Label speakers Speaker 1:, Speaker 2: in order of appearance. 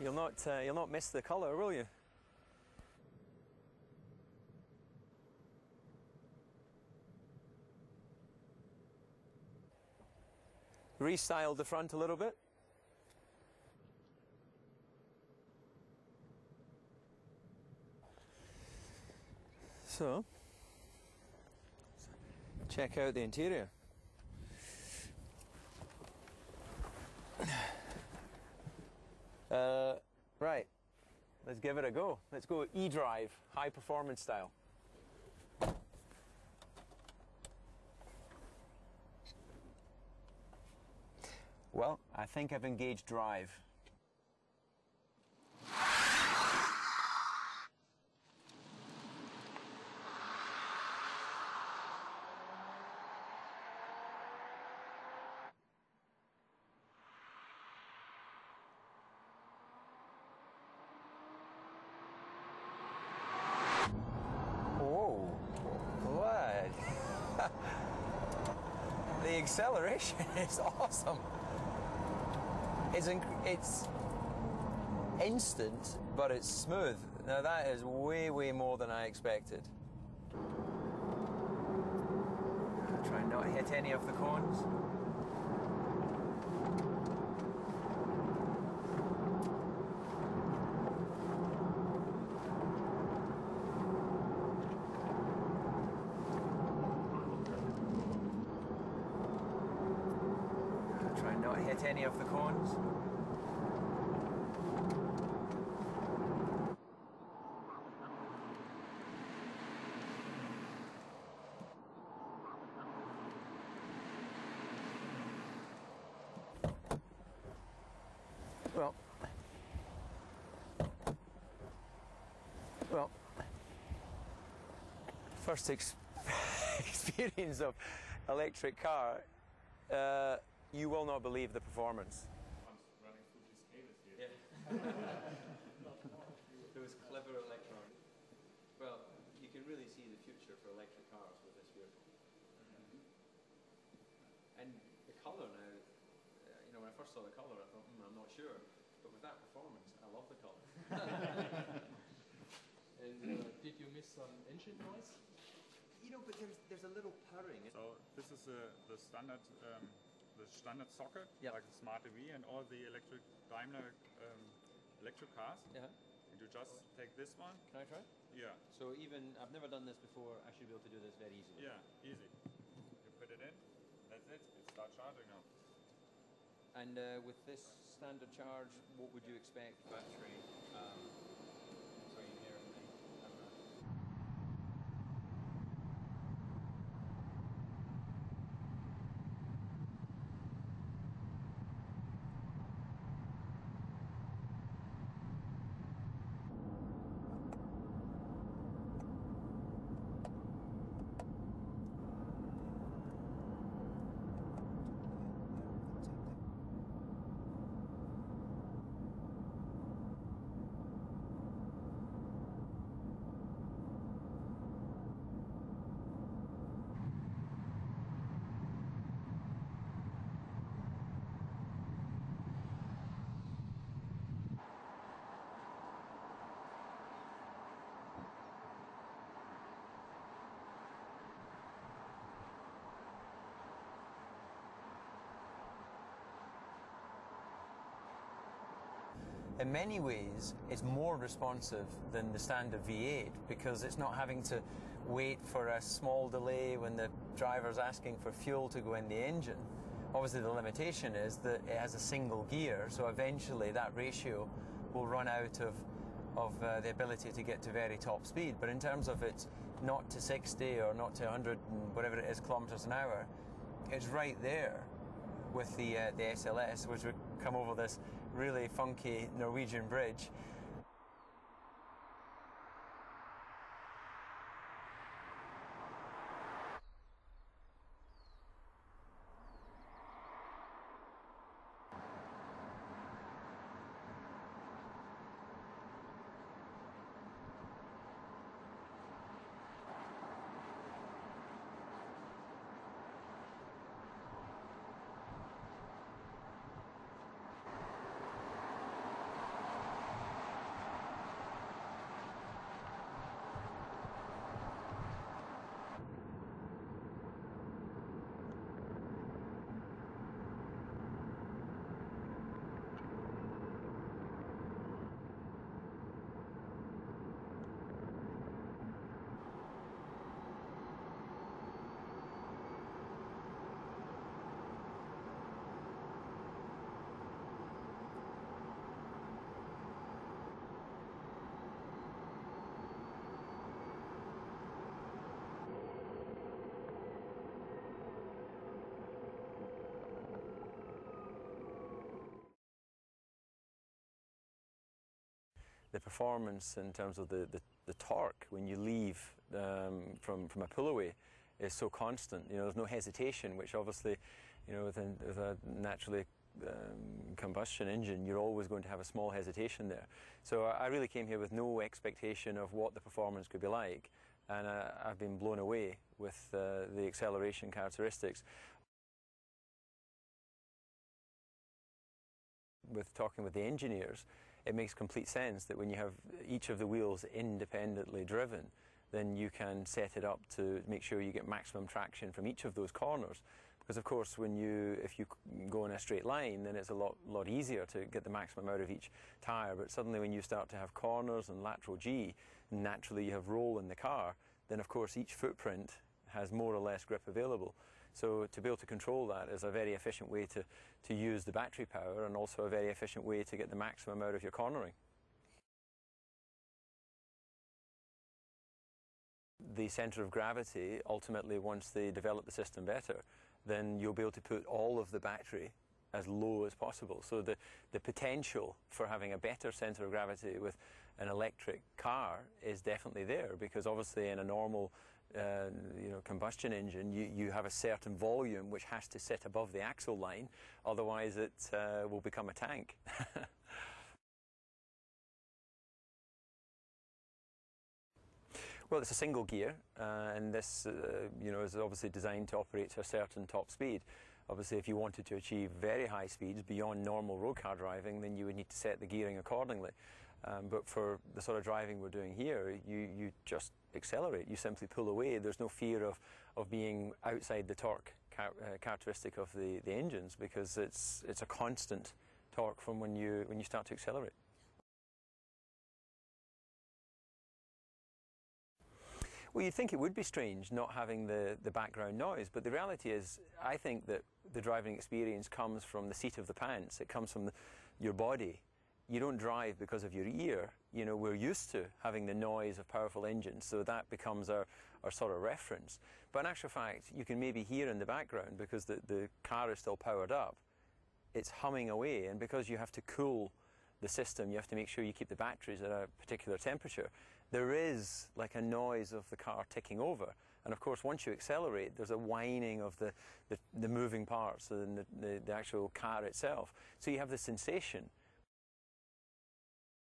Speaker 1: You'll not, uh, you'll not miss the colour, will you? Restyled the front a little bit. So, check out the interior. Uh, right, let's give it a go. Let's go e-drive, high performance style. Well, I think I've engaged drive. Whoa, what? The acceleration is awesome. It's inc- it's instant, but it's smooth. Now that is way way more than I expected. I'll Try and not hit any of the cones. Try and not hit any of the cones. Well, well, first ex- experience of electric car, uh, you will not believe the performance.
Speaker 2: I'm running through these cables here.
Speaker 1: Those clever electron. Well, you can really see the future for electric cars with this vehicle. And the colour now, uh, you know, when I first saw the colour, I thought, hmm, I'm not sure. But with that performance, I love the colour.
Speaker 3: And uh, did you miss some engine noise?
Speaker 1: you know, but there's, there's a little purring.
Speaker 2: So this is uh, the standard um, the standard socket,
Speaker 1: Yeah.
Speaker 2: like a smart EV and all the electric Daimler um, electric cars.
Speaker 1: Yeah.
Speaker 2: And you just take this one.
Speaker 1: Can I try?
Speaker 2: Yeah.
Speaker 1: So even, I've never done this before, I should be able to do this very easily.
Speaker 2: Yeah, easy. You put it in. That's it. It starts charging now.
Speaker 1: And uh, with this standard charge, what would you expect battery? Um, so you hear in the camera. In many ways, it's more responsive than the standard V8 because it's not having to wait for a small delay when the driver's asking for fuel to go in the engine. Obviously, the limitation is that it has a single gear, so eventually that ratio will run out of of uh, the ability to get to very top speed. But in terms of its not to 60 or not to 100 and whatever it is kilometers an hour, it's right there with the uh, the SLS, which would come over this really funky Norwegian bridge. The performance in terms of the, the, the torque when you leave um, from, from a pull away is so constant. You know, there's no hesitation, which obviously, you know, with a, with a naturally um, combustion engine, you're always going to have a small hesitation there. So I, I really came here with no expectation of what the performance could be like, and uh, I've been blown away with uh, the acceleration characteristics. With talking with the engineers, it makes complete sense that when you have each of the wheels independently driven, then you can set it up to make sure you get maximum traction from each of those corners. Because of course, when you if you go in a straight line, then it's a lot lot easier to get the maximum out of each tire. But suddenly, when you start to have corners and lateral G, naturally you have roll in the car. Then of course, each footprint has more or less grip available. So to be able to control that is a very efficient way to, to use the battery power and also a very efficient way to get the maximum out of your cornering. The centre of gravity, ultimately, once they develop the system better, then you'll be able to put all of the battery as low as possible. So the, the potential for having a better centre of gravity with an electric car is definitely there because obviously in a normal uh, you know, combustion engine, you, you have a certain volume which has to sit above the axle line, otherwise it uh, will become a tank. well, it's a single gear, uh, and this, uh, you know, is obviously designed to operate to a certain top speed. Obviously, if you wanted to achieve very high speeds beyond normal road car driving, then you would need to set the gearing accordingly. Um, but for the sort of driving we're doing here, you, you just accelerate. You simply pull away. There's no fear of, of being outside the torque uh, characteristic of the, the engines because it's, it's a constant torque from when you, when you start to accelerate. Well, you'd think it would be strange not having the, the background noise, but the reality is, I think that the driving experience comes from the seat of the pants. It comes from the, your body you don't drive because of your ear. You know, we're used to having the noise of powerful engines, so that becomes our, our sort of reference. But in actual fact, you can maybe hear in the background because the, the car is still powered up, it's humming away, and because you have to cool the system, you have to make sure you keep the batteries at a particular temperature. There is like a noise of the car ticking over. And of course, once you accelerate, there's a whining of the, the, the moving parts and the, the, the actual car itself. So you have the sensation